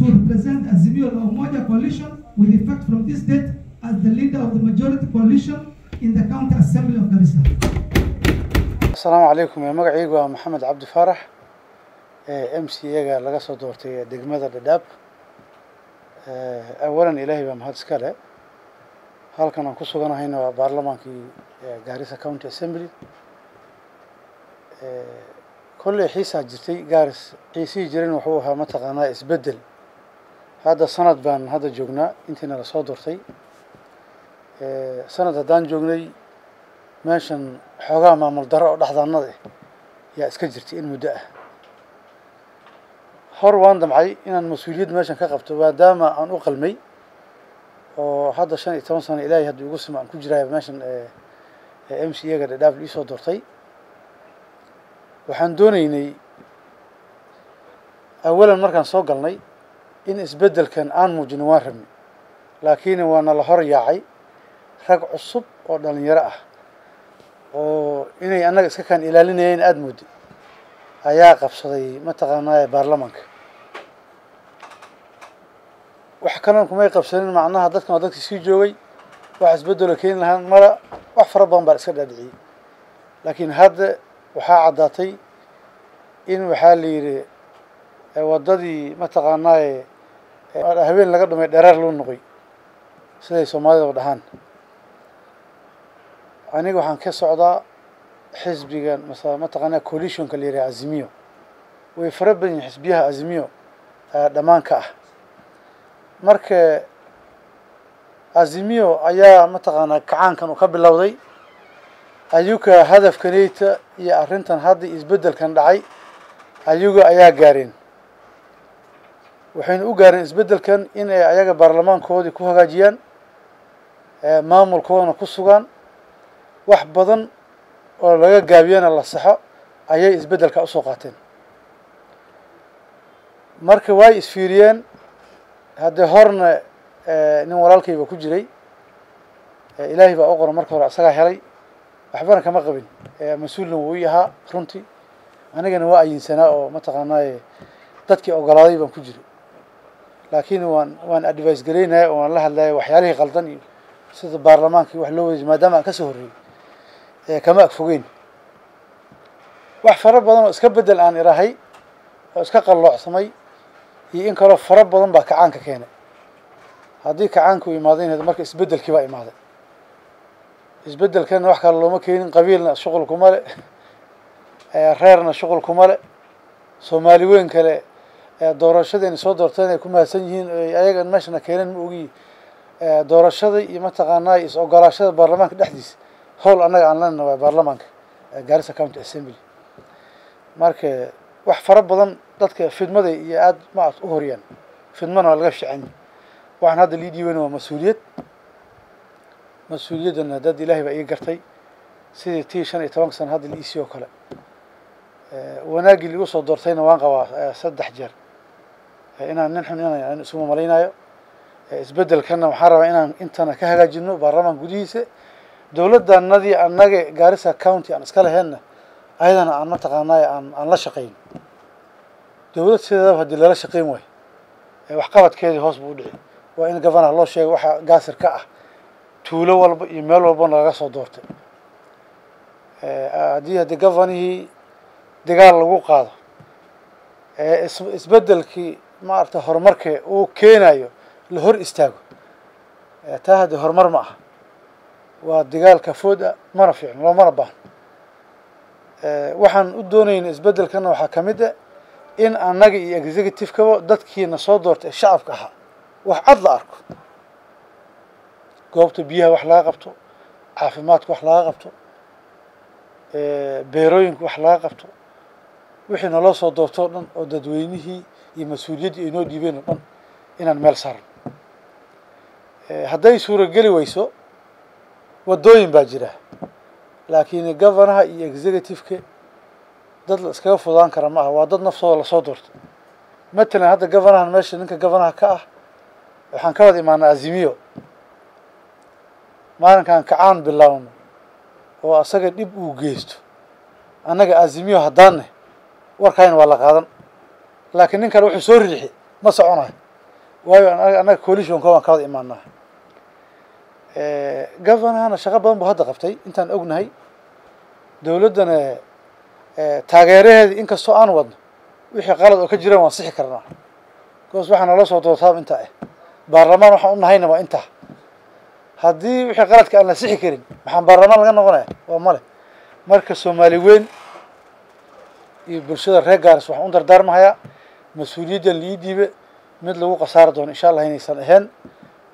to represent Azimio La Umoja coalition with effect from this date as the leader of the majority coalition in the county assembly of Garissa. asalaamu calaykum magacaygu waa maxamed cabdi faarax m c a-ga laga soo doortay degmada dhadhaab awalan ilaahay baa mahad iska le halkan aan ku suganahayna waa baarlamaankii gaarisa county assembly. Kolley xiisaa jirtay gaaris xiisihii jiran wuxuu ahaa mataqaanaa isbeddel hadda sanad baan hadda joognaa intiina la soo doortay sanad haddaan joognay meeshan xoogaa maamul darro oo dhexdaanada ah yaa iska jirtay in muddo ah. Hor waan damcay inaan mas'uuliyad meeshan ka qabto maadaama aan u qalmay oo hadda shan iyo toban sano ilaahay hadda igu sima aan ku jiraayo meeshan m c a-ga dhadhaaf liisoo doortay waxaan dooneynay awalan markaan soo galnay in isbeddelkan aan muujino waan rabnay laakiin waana la hor yaacay rag cusub oo dhalinyaro ah oo inay annaga iska kaan ilaalinayeen aada moodday ayaa qabsaday mataqaanaa baarlamaanka wax kalena kumay qabsanin macnaha dadkan waa dadkii sii joogay wax isbeddelo keeni lahaan mala wax fara badan baa iska dhaadhiciyey. Laakiin hadda waxaa caddaatay in waxaa la yidhi waddadii mataqaanaaye habeen laga dhumay dhereer loo noqoy siday soomaalida dhahaan. Aniga waxaan ka socdaa xisbigan mase mataqaanaa coalitionka la yidhaha azimiyo way fara badan yihiin xisbiyaha azimiyo dhammaan ka ah. Marka azimiyo ayaa mataqaanaa kacaankan uu ka bilowday. Ayuga hadafkaneyta iyo arrintan hadda isbeddelkan dhacay ayuga ayaa gaareen waxayna u gaareen isbeddelkan in ay ayaga baarlamaankoodii ku hagaajiyaan maamulkoodana ku sugaan. Wax badan oo laga gaabiyana la saxo ayay isbeddelka u soo qaateen. Marka way isfiiriyeen haddee horna nin walaalkayba ku jiray ilaahay baa u qoran marka hore isagaa helay. Waxbana kama qabin. Mas'uulna wuu i ahaa runtii. Anigana waa ayinsanaa oo mataqaanaaye dadkii ogolaaday baan ku jiray laakiin waan waan advice garaynaya oo waan la hadlaya waxyaalihii qaldan iyo sida baarlamaankii wax loo wadajiy maadaama aan ka soo horreeyey kama ag fogeyn. Wax fara badan oo iska beddel aan irahay oo iska qalloocsamay iyo in kaloo fara badan baa kacaanka keenay. Haddii kacaanka u imaadayn marka isbeddelkii baa imaaday. Isbeddelkana wax kale looma keenin qabiilna shuqul kuma le reerna shuqul kuma le soomaali weyn kale doorashadayna soo doorteen ay ku mahadsan yihiin ayaga meeshana keeneen ma ogiyi doorashada iyo mataqaanaa is ogolaashada baarlamaanka dhexdiisa howl annaga aan lena waa baarlamaanka gaarisa county assembly. Marka wax fara badan dadka fidmada iyo aada ma u horiyaan. Fidmana waa laga fiican waxaan hadda lii dhiibayna waa mas'uuliyad. Mas'uuliyaddana dad ilaahay baa ii gartay. Sidii tii shan iyo tobanka sana hadda liisii oo kale. Wanaaggii liigu soo doortayna waan qabaa saddex jeer inaan nin xun inaan isuma malaynayo. Isbeddelkana waxaan rabaa inaan intana ka hagaajino baarlamaanka gudihiisa. Dowladdanadii annaga gaarisa county aan iska laheenna ayadana aan mataqaanaaye aan aan la shaqayn dowlad sideedaba haddii lala shaqayn waayo waxqabadkeedii hoos buu u waa in governor loo sheego waxa gaasir ka ah. Tuulo walba iyo meel walbana laga soo doortay. Haddii haddii governorhii dagaal lagu qaado. Isbeddelkii maaragta horumarka uu keenayo la hor istaago. Taa haddii horumar ma aha. Waa dagaalka food a mana fiicno loomana baahno waxaan u doonayna isbeddelkana waxaa ka mid a in annaga iyo executive-kaba dadkiina soo doortay ee shacabka ahaa wax cad la arko. Goobta biyaha wax laga qabto caafimaadka wax laga qabto beerooyinka wax laga qabto. Wixii naloo soo doortoo dhan oo dadweynihii iyo mas'uuliyaddii ay noo dhiibeen oo dhan inaan meel saarno hadday suurogeli weyso waddooyin baa jira. Laakiin governaha iyo executive-ka dad la iskaga fudaan kara ma aha waa dad naftooda la soo doorto. Matalan hadda governahan meesha ninka governaha ka ah waxaan ka wada imaanaa azimiyo maalinkaan kacaan bilaawno oo asaga dhib uu geysto annaga azimiyo haddaanne warkayna waa la qaadan laakiin nin kale wuxuu soo riixi ma soconayo. Waayo annaga coalitionka waan ka wada imaanaa governahana shaqo badan buu hadda qabtay intaan ognahay. Dowladdana taageeraheeda inkastoo aan wadno wixii qalad oo ka jiraan waan sixi karnaa. Bcause waxaa nala soo doortaaba intaa ah baarlamaan waxaan u nahayna waa intaa. Haddii wixii qaladka aan la sixi karin maxaan baarlamaan laga noqonaya? Waa male. Marka soomaali weyn iyo bulshada reer gaaris waxaan u dardaarmahayaa mas'uuliyaddan lii dhiibe mid lagu khasaari doono insha allah inaysan ahayn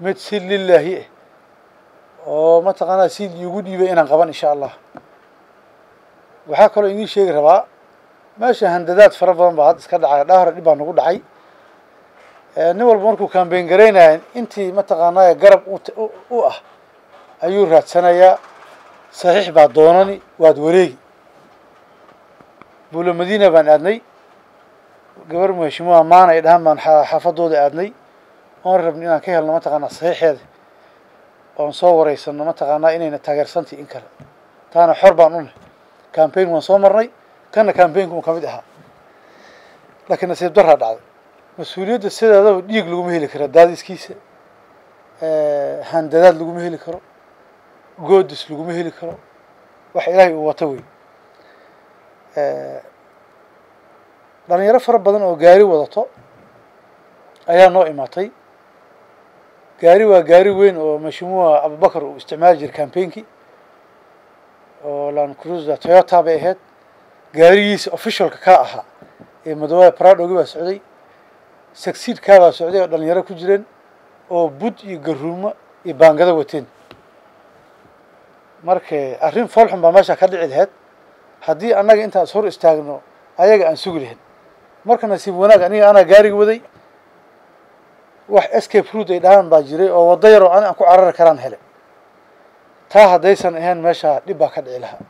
mid si lilaahi ah oo mataqaanaa si liigu dhiibay inaan qaban insha allah. Waxaa kaloo inii sheegi rabaa meesha handadaad fara badan baa hadda iska dhacay dhaahore dhib baa nagu dhacay. Nin walba markuu kambeyn garaynaya intii mataqaanaa garab u ah ayuu raadsanayaa saxiix baa doonani waad wareegi. Buulo madiina baan aadnay gabar maheshimuha maana ay dhahaan baan xaafadooda aadnay. Oon rabni inaan ka helno mataqaanaa saxiixeeda oon soo wareysano mataqaanaa inayna taageersantii in kale. Taana xor baan unah cambaign waan soo marnay kana cambaign un ka mid ahaa laakiin nasiib daraa dhacday. Mas'uuliyadda sideedaba dhiig laguma heli karo daadiskiisa handadaad laguma heli karo goodis laguma heli karo. Wax ilaahay uu wato wey dhalinyaro fara badan oo gaari wadato ayaa noo imaatay. Gaari waa gaari weyn oo mashimuha abubakar uu isticmaali jiray campaignki oo land cruiser toyota bay ahayd. Gaarigiisa officialka kaa ahaa ee madoobaha pradogi baa socday. Succeed kaa baa socday oo dhalinyaro ku jireen oo bud iyo garuumo iyo baangado wateen. Marka arrin foolxun baa meesha ka dhici lahayd. Haddii annaga intaan is hor istaagno ayaga aan sugi lahayn marka nasiib wanaag aniga anaa gaariga waday wax escape root ay dhahaan baa jiray oo waddo yaroo ani aan ku carari karaan hele taa haddaysan ahayn meesha dhib baa ka dhici lahaa